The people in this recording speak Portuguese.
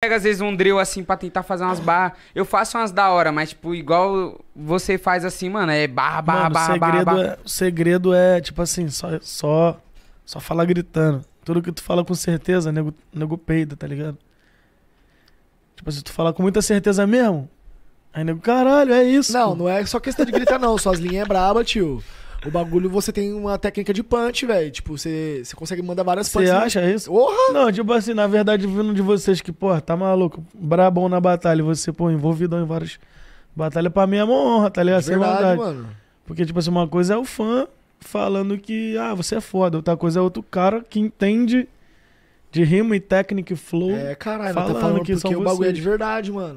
pega às vezes um drill assim pra tentar fazer umas barras. Eu faço umas da hora, mas tipo, igual você faz assim, mano, é barra, barra, Mano, barra, barra, segredo, barra. É, o segredo é, tipo assim, só, só, só falar gritando. Tudo que tu fala com certeza, nego, nego peida, tá ligado? Tipo assim, tu fala com muita certeza mesmo, aí nego, caralho, é isso. Não, pô. não é só questão de gritar, não. Suas linhas é braba, tio. O bagulho você tem uma técnica de punch, velho. Tipo, você, você consegue mandar várias Você punches. acha isso? Porra! Não, tipo assim, na verdade, vindo de vocês que, pô, tá maluco, brabão na batalha, você, pô, envolvidão em várias batalhas, pra mim é uma honra, tá ligado? Sem Verdade, mano. Porque, tipo assim, uma coisa é o fã falando que, ah, você é foda. Outra coisa é outro cara que entende de rima e técnica e flow. É, caralho, nós tá falando falando que porque o bagulho é vocês. de verdade, mano.